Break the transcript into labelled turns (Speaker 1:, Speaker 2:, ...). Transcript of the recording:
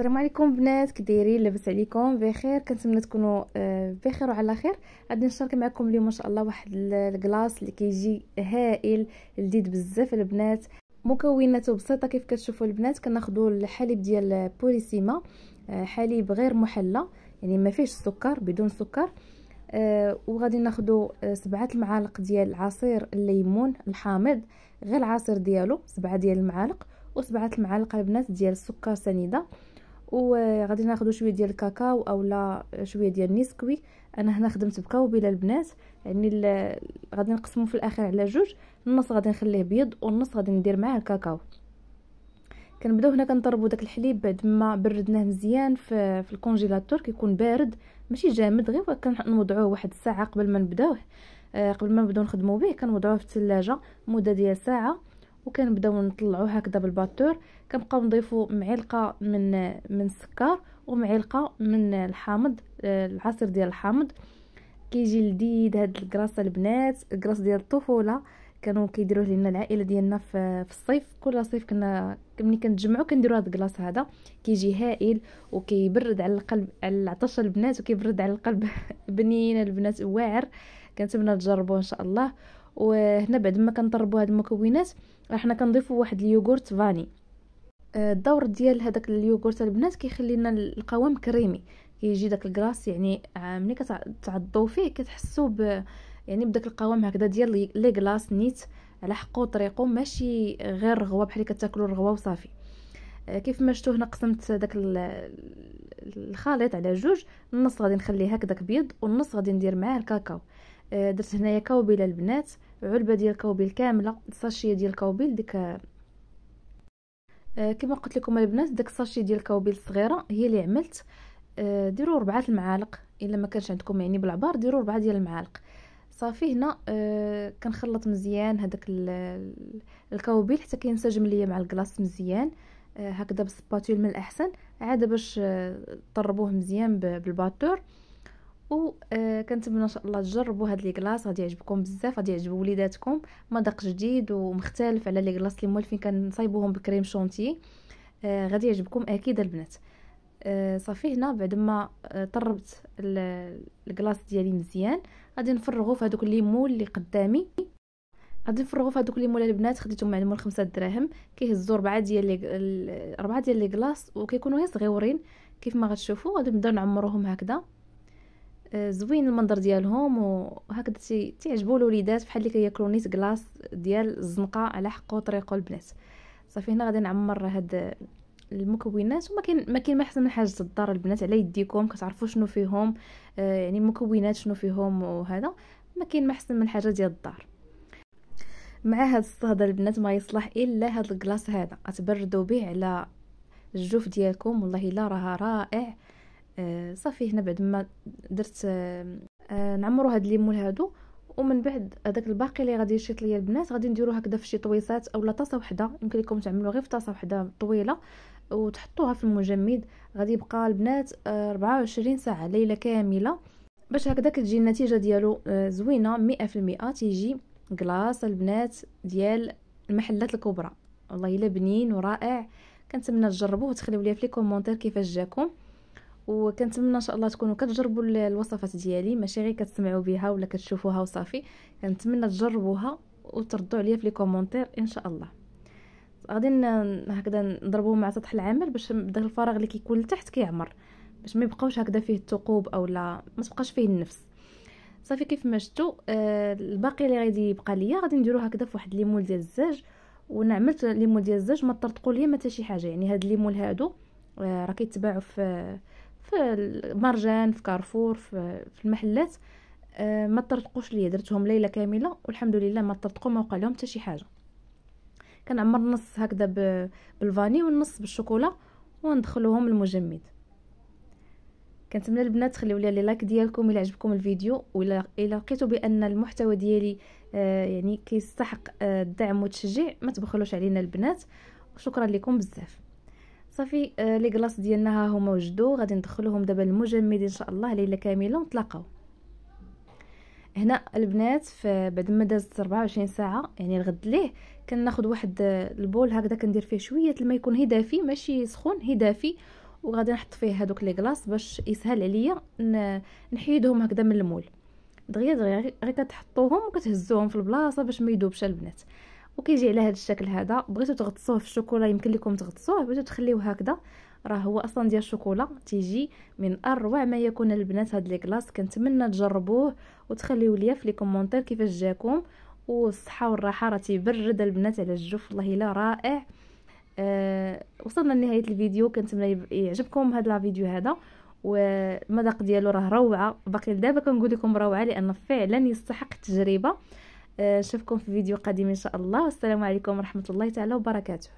Speaker 1: السلام عليكم بنات كدايرين لاباس عليكم؟ بخير كنتمنى تكونوا آه، بخير وعلى خير. غادي نشارك معكم اليوم ما شاء الله واحد الكلاص اللي كيجي هائل لذيذ بزاف البنات مكوناته بسيطة كيف كتشوفوا البنات. كناخذوا الحليب ديال بوليسيما آه، حليب غير محلى يعني ما فيهش السكر بدون سكر. آه وغادي ناخذوا سبعة المعالق ديال عصير الليمون الحامض غير العصير ديالو سبعة ديال المعالق وسبعة المعالق البنات ديال السكر سنيدة. وغادي ناخذ شوية ديال الكاكاو اولا شوية ديال النسكوي. أنا هنا خدمت بكاوبيلة البنات يعني غادي نقسمو في الآخر على جوج. النص غادي نخليه بيض والنص غادي ندير معاه الكاكاو. كنبداو هنا كنطربوا داك الحليب بعد ما بردناه مزيان في, في الكونجيلاتور كيكون بارد ماشي جامد غير كنوضعوه واحد الساعة قبل ما نبداوه. آه قبل ما نبداو نخدموا به كنوضعوه في الثلاجه مدة ديال ساعة. وكنبداو نطلعوه هكذا بالباتور. كنبقاو نضيفوا معلقة من من السكر ومعلقة من الحامض آه، العصير ديال الحامض. كيجي لذيذ هاد الكراس البنات الكراس ديال الطفولة. كانوا كيديروه لنا العائلة ديالنا في, في الصيف. كل صيف كنا ملي كنتجمعوا كنديروا هاد الكلاص هذا. كيجي هائل وكيبرد على القلب على العطش البنات وكيبرد على القلب بنين البنات واعر. كنتمنى تجربوه إن شاء الله. وهنا بعد ما كنضربوا هاد المكونات راه حنا كنضيفوا واحد ال yogourt vanille. آه، الدور ديال هذاك ال yogourt البنات كيخلي لنا القوام كريمي. كيجي داك ال glace يعني آه، ملي كتعضوا فيه كتحسوا ب يعني بداك القوام هكذا ديال les glaces نيت على حقو طريقو ماشي غير رغوه بحال كتاكلوا الرغوة وصافي. آه، كيف ما شفتوا هنا قسمت داك الخليط على جوج. النص غادي نخليه هكذاك بيض والنص غادي ندير معاه الكاكاو. درت هنايا كاوبيل البنات علبة ديال الكاوبيل كاملة sachet ديال الكاوبيل ديك آه كما قلت لكم البنات داك ال sachet ديال الكاوبيل الصغيرة هي اللي عملت. آه ديروا ربعة المعالق إلا ما كانش عندكم يعني بالعبار ديروا ربعة ديال المعالق. صافي هنا آه كنخلط مزيان هذاك الكاوبيل حتى كينسجم ليا مع ال glace مزيان. آه هكذا بالسباتول من الأحسن عاد باش آه طربوه مزيان بالباتور. وكنتمنى إن شاء الله تجربوا هاد لي كلاص غادي يعجبكم بزاف غادي يعجبوا وليداتكم. مذاق جديد ومختلف على لي كلاص اللي مولفين كنصايبوهم بكريم شونتي. آه غادي يعجبكم أكيد البنات. آه صافي هنا بعد ما آه طربت الكلاص ديالي مزيان غادي نفرغو في هذوك الليمون اللي قدامي. غادي نفرغو في هذوك الليمون البنات خديتهم مع المول خمسة دراهم كيهزوا ربعة ديال لي ربعة ديال لي كلاص وكيكونوا غير صغيورين. كيف ما غتشوفوا غادي نبداو نعمروهم هكذا. آه، زوين المنظر ديالهم وهكذا تيعجبوا الوليدات بحال اللي كياكلوا نيت كلاص ديال الزنقة على حقه طريقه البنات. صافي هنا غادي نعمر هاد المكونات وما كاين ما كاين ما أحسن من حاجة الدار البنات على يديكم كتعرفوا شنو فيهم آه يعني المكونات شنو فيهم وهذا. ما كاين ما أحسن من حاجة ديال الدار. مع هاد الصهد البنات ما يصلح إلا هاد الكلاص هذا. اتبردوا به على الجوف ديالكم والله الا راه رائع. صافي هنا بعد ما درت آه، آه، نعمرو هاد الليمون هادو ومن بعد هذاك الباقي اللي غادي يشيط ليا البنات غادي نديرو هكذا في شي طويصات اولا طاسة وحدة. يمكن لكم تعملوا غير في طاسة وحدة طويلة وتحطوها في المجمد. غادي يبقى البنات 24 ساعة ليلة كاملة. باش هكذا كتجي النتيجة ديالو زوينة 100% تيجي glace البنات ديال المحلات الكبرى. والله إلا بنين ورائع. كنتمنى تجربوه وتخليو لي في les commentaires كيفاش جاكم. وكنتمنى إن شاء الله تكونوا كتجربوا الوصفات ديالي. ماشي غير كتسمعوا بها ولا كتشوفوها وصافي. كنتمنى تجربوها وتردوا عليا في les commentaires إن شاء الله. غادي هكذا نضربوه مع سطح العمل باش داك الفراغ اللي كيكون لتحت كيعمر باش ما يبقاوش هكذا فيه الثقوب اولا ما تبقاش فيه النفس. صافي كيف ما شفتوا آه الباقي اللي غادي يبقى ليا غادي نديرو هكذا في واحد ليمول ديال الزاج وأنا عملت ليمول ديال الزاج ما طرطقوا ليا ما حتى شي حاجة. يعني هاد الليمول هادو آه راه كيتباعوا في في المرجان في كارفور في, المحلات. آه ما طرطقوش ليا درتهم ليلة كاملة والحمد لله ما طرطقوا ما وقع لهم حتى شي حاجة. كنعمر نص هكذا بالفاني والنص بالشوكولا وندخلوهم المجمد. كنتمنى البنات تخليو لي لايك ديالكم إلى عجبكم الفيديو ولا إلى لقيتوا بأن المحتوى ديالي آه يعني كيستحق آه الدعم والتشجيع ما تبخلوش علينا البنات. وشكرا لكم بزاف. صافي آه لي كلاص ديالنا ها هما وجدوا غادي ندخلوهم دابا المجمد إن شاء الله ليلة كاملة ونتلاقاو. هنا البنات بعد ما دازت 24 ساعة يعني الغد ليه كناخذ واحد البول هكذا كندير فيه شوية الماء يكون هي دافي ماشي سخون هي دافي وغادي نحط فيه هذوك لي كلاص باش يسهل عليا نحيدهم هكذا من المول. دغيا دغيا غير كتحطوهم وكتهزوهم في البلاصة باش ما يذوبش البنات. وكيجي على هذا الشكل هذا. بغيتو تغطسوه في الشوكولا يمكن لكم تغطسوه. بغيتو تخليوه هكذا. راه هو أصلا ديال الشوكولا. تيجي من أروع ما يكون البنات هاد لي كلاص كنتمنى تجربوه وتخليو ليا في les commentaires كيفاش جاكم. والصحة والراحة. راه تيبرد البنات على الجوف. والله إلا رائع. أه وصلنا لنهاية الفيديو. كنتمنى يعجبكم هذا الفيديو هذا. والمذاق ديالو راه روعة. باقي دابا كنقول لكم روعة لأن فعلا يستحق التجربة. نشوفكم في فيديو قادم إن شاء الله. والسلام عليكم ورحمة الله تعالى وبركاته.